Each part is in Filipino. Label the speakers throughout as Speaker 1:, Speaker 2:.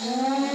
Speaker 1: Ba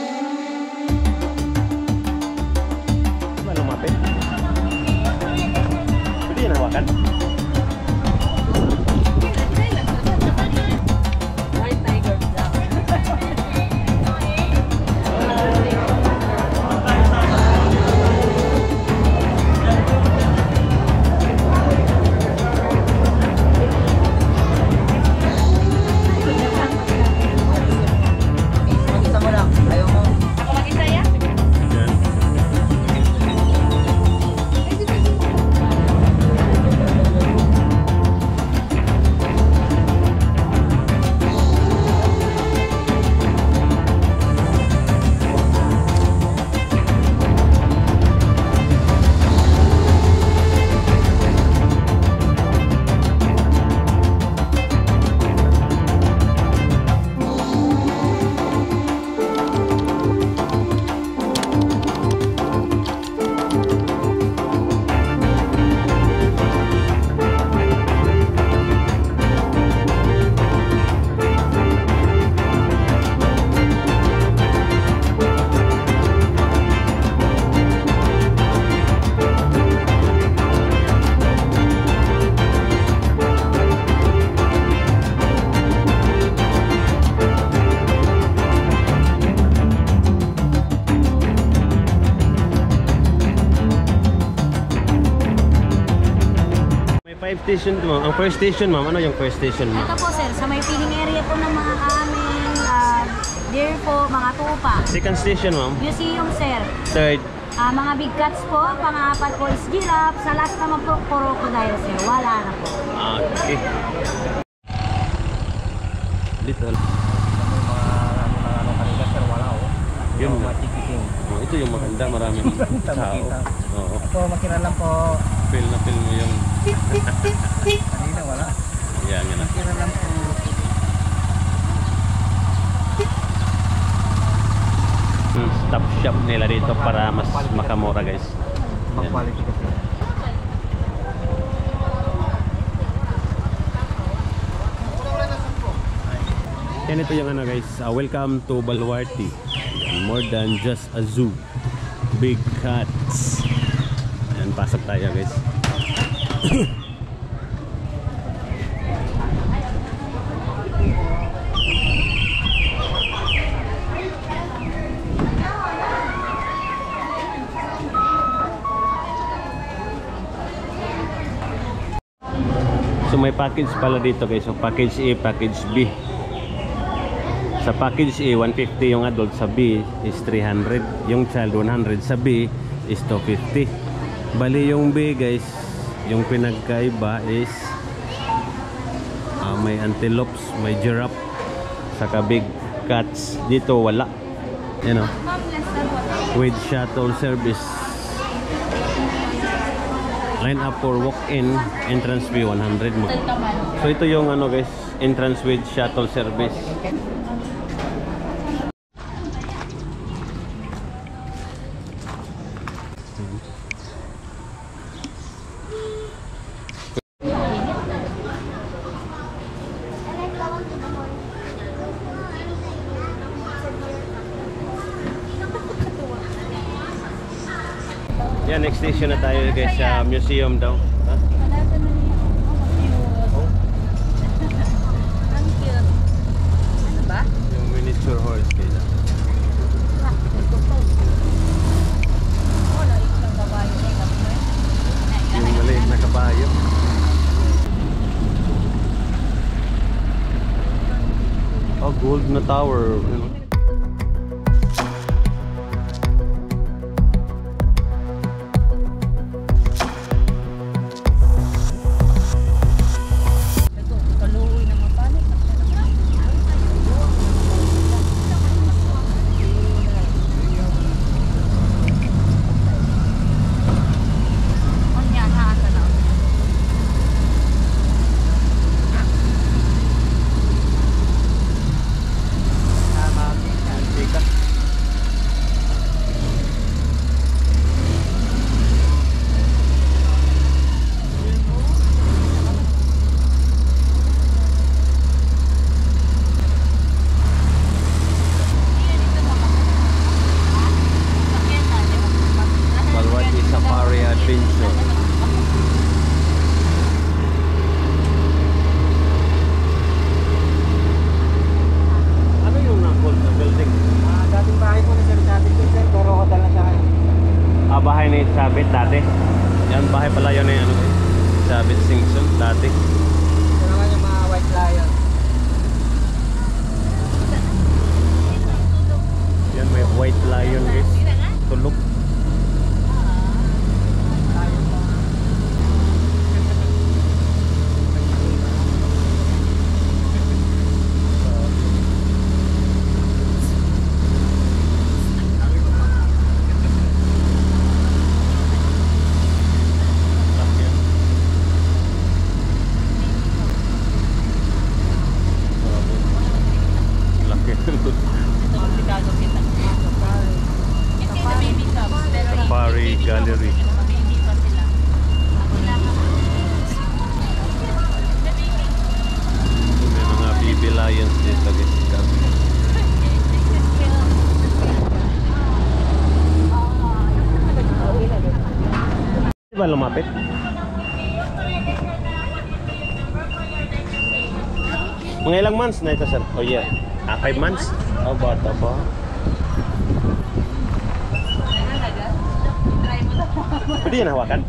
Speaker 1: station ma'am. Ang first station ma'am, ano yung first station ma'am?
Speaker 2: Ito po sir, sa may feeding area po ng mga aming uh, deer po, mga tupa.
Speaker 1: Second station ma'am.
Speaker 2: Museum sir.
Speaker 1: Third.
Speaker 2: Ah, mga big cats po, pangapat po is giraffe. Sa last naman po, crocodile sir. Wala na po.
Speaker 1: Ah, okay.
Speaker 3: Ano wala oh.
Speaker 1: Yun
Speaker 3: matikiting.
Speaker 1: Oh, ito yung maganda, maraming tao. Oo.
Speaker 3: Ito makina lang po.
Speaker 1: Feel na feel mo yung
Speaker 3: Kanina wala.
Speaker 1: yan yan.
Speaker 3: Makina lang
Speaker 1: stop shop nila dito para mas makamura guys.
Speaker 3: Pag
Speaker 1: Yan.
Speaker 3: quality kasi.
Speaker 1: Yan ito yung ano guys, uh, welcome to Balwarte. More than just a zoo. Big cats. Ayan, pasok tayo guys. So may package pala dito guys. So package A, package B. Sa package A, 150 yung adult. Sa B is 300. Yung child, 100. Sa B is 250. Bali yung B guys, yung pinagkaiba is ah, may antelopes, may giraffe, saka big cats. Dito wala. Yan o. With shuttle service. Line up for walk-in, entrance fee 100 mo. So ito yung ano guys, entrance with shuttle service. Yan, next station na tayo guys sa museum daw. Ha? Oh,
Speaker 2: Ang cute. Ano ba?
Speaker 1: yung miniature horse
Speaker 2: na yung
Speaker 1: Yung maliit na kabayo. Oh, gold na tower.
Speaker 2: Yan,
Speaker 1: bahay pala yun ni ano, Sabit Singson dati.
Speaker 3: Ito naman yung mga white lion.
Speaker 1: Yan, may white lion guys. Tulog. Lumapit? Mga ilang months na ito sir? Oh yeah. Ah, five months? Oh, bata pa. Pwede yan hawakan?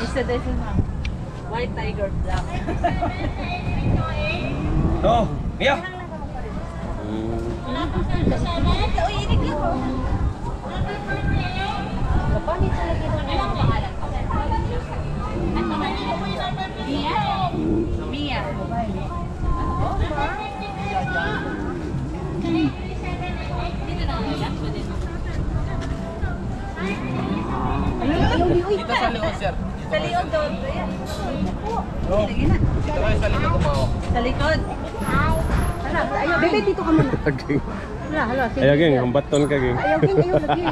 Speaker 4: Isa sa White tiger black.
Speaker 3: Oh, Mia!
Speaker 1: Mm.
Speaker 4: Mia? Mia.
Speaker 3: Dito sa likod, sir.
Speaker 4: Sa likod doon. Ayan.
Speaker 3: Oh. Dito kayo sa likod tumawa.
Speaker 4: Sa likod.
Speaker 2: Hala, ayaw. Bebe, dito ka muna.
Speaker 1: Aging.
Speaker 2: Hala, hala. sige.
Speaker 1: Ayaw ging, hambaton ka.
Speaker 2: Ayaw, ayaw, lagi.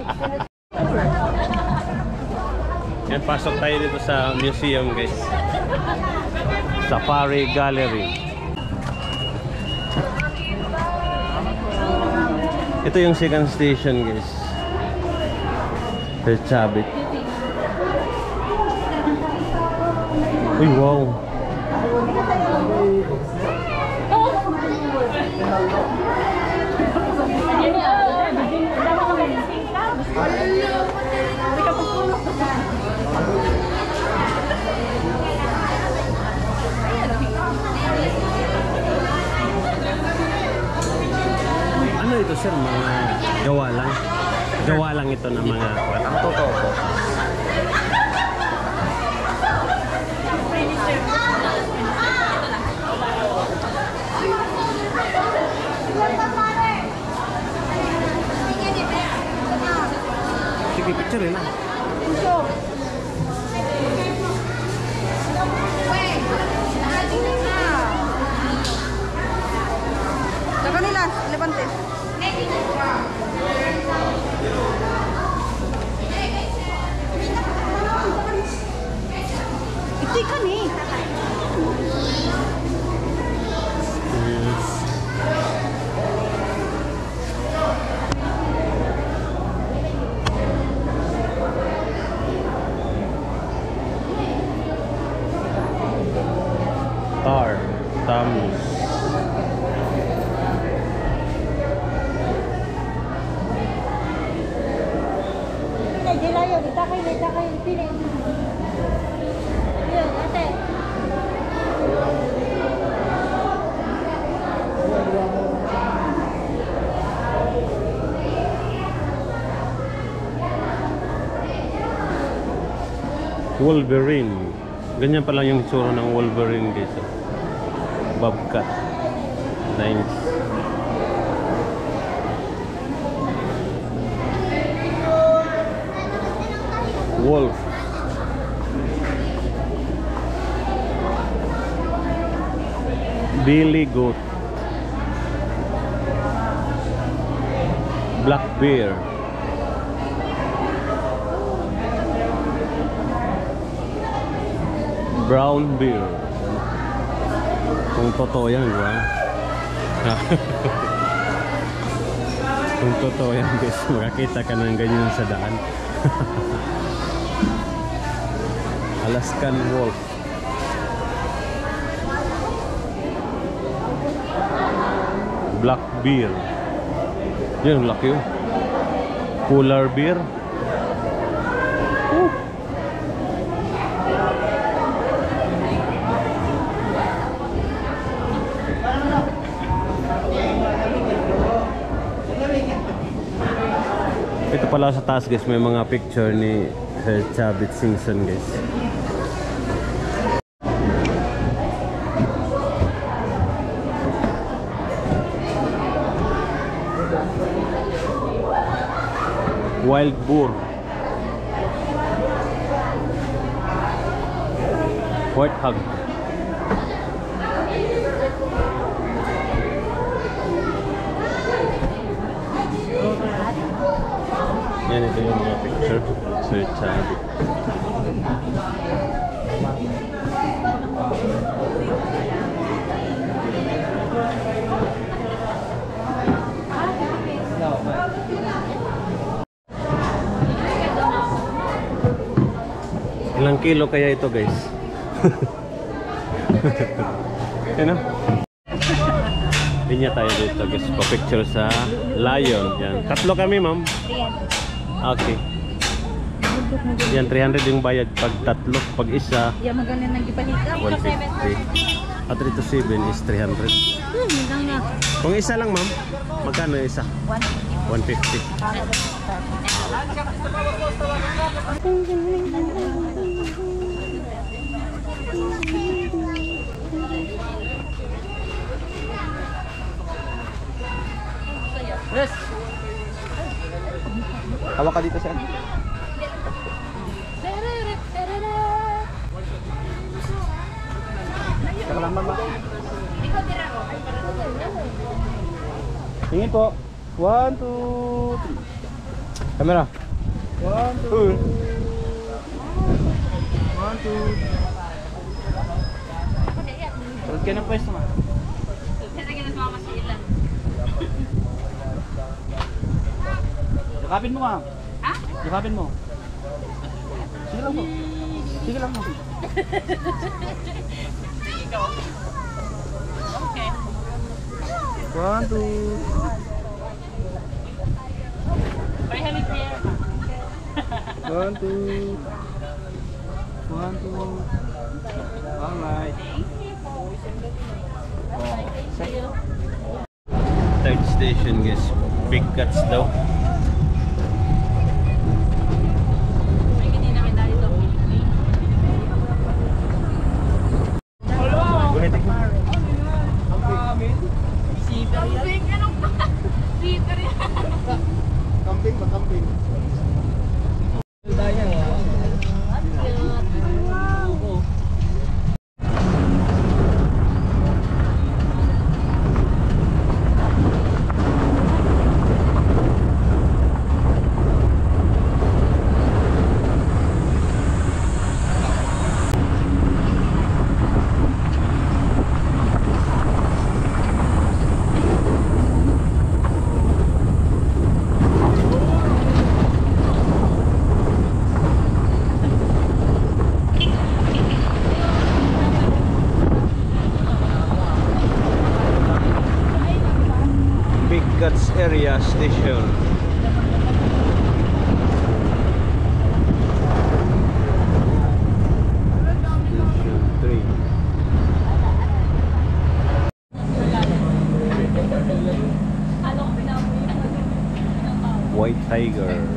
Speaker 1: Yan, pasok tayo dito sa museum guys. Safari Gallery. Ito yung second station guys. Sa Chabit. Uy, wow. Ano ito sir? Mga gawa lang? Gawa lang ito ng mga
Speaker 3: Ang totoo po.
Speaker 1: Sige, picture rin ah. Wolverine. Ganyan pa lang yung tsura ng Wolverine guys. Bobcat. Nice. Wolf. Billy Goat. Black Bear. Brown beer. Kung totoo yan, ha? Kung totoo yan, guys, makakita ka ng ganyan sa daan. Alaskan Wolf. Black beer. Yan, laki yun. Polar beer. Ito pala sa taas guys, may mga picture ni Sir Chavit Singson guys. Wild boar. White hog. Yan ito yung mga picture. Sir Chavit. Ilang kilo kaya ito guys? Yan. Linya tayo dito guys. Pa-picture sa lion. Yan. Tatlo kami ma'am. Okay. Yan, 300 yung bayad pag tatlo. Pag isa,
Speaker 4: Yan magaling nang ipalika.
Speaker 1: 150. At rito 7 is 300.
Speaker 2: Hmm, hanggang na.
Speaker 1: Kung isa lang ma'am, magkano yung isa? 150.
Speaker 3: Yes! Hawak ka dito, sir. Teka lang, mama. Tingin po. One, two, three. Camera. One, two. One, two. Tulad ka ng pwesto, ma. Yakapin mo, ma'am. Ha? Yakapin mo. Sige lang po. Sige lang po. One, two. One, two. One, two. Alright. Oh,
Speaker 1: Third station guys. Big cuts daw. Guhitik mo.
Speaker 3: Camping ba? Camping.
Speaker 1: Big cuts area station. Station 3. White Tiger.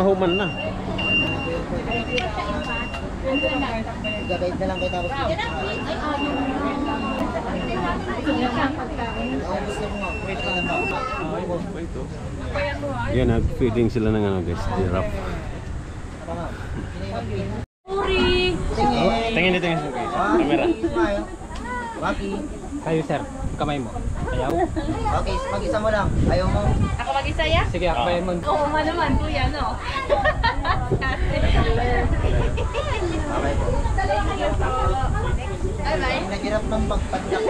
Speaker 1: Human na.
Speaker 5: Gagayit na lang kayo tapos.
Speaker 1: Yan, nag-feeding sila ng ano guys, giraffe.
Speaker 2: Uri!
Speaker 1: Tingin dito yung camera.
Speaker 3: Kayo sir, kamay mo. Ayaw?
Speaker 5: Okay, mag-isa mo lang. Ayaw mo.
Speaker 4: Ako mag-isa ya?
Speaker 3: Sige, akbay mo.
Speaker 4: Oo nga naman, kuya, no?
Speaker 5: Okay.
Speaker 4: Bye-bye.
Speaker 5: Nagirap ng pagpadlak.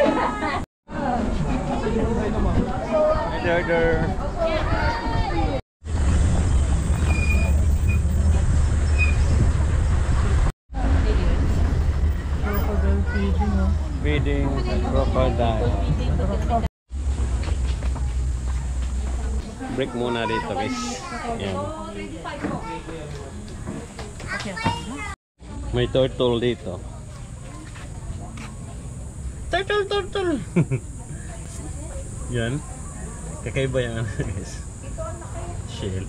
Speaker 1: Order, order. Feeding sa crocodile. Break muna dito guys. Yan. May turtle dito. Turtle, turtle! Yan. Kakaiba yan guys. Shell.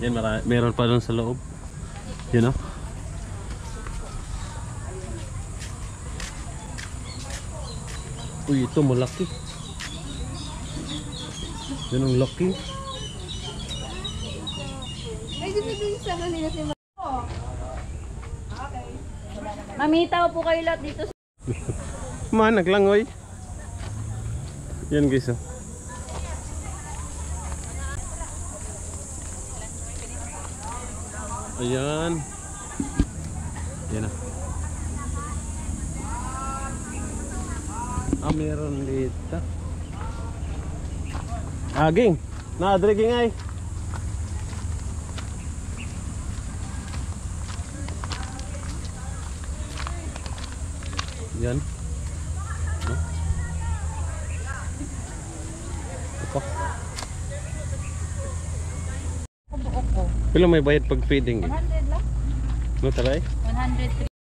Speaker 1: Yan, meron pa dun sa loob. You know? Uy, ito malaki. Yan ang laki.
Speaker 2: Mamitaw po kayo lahat dito
Speaker 1: Manag lang, oy. Yan guys, oh. Ayan. Yan ah. Ah, meron dito. Aging. Naadriging ay. Yan. No? Ito. Pila may bayad pag feeding eh?
Speaker 4: 100 lang.
Speaker 1: No, taray?
Speaker 4: 103.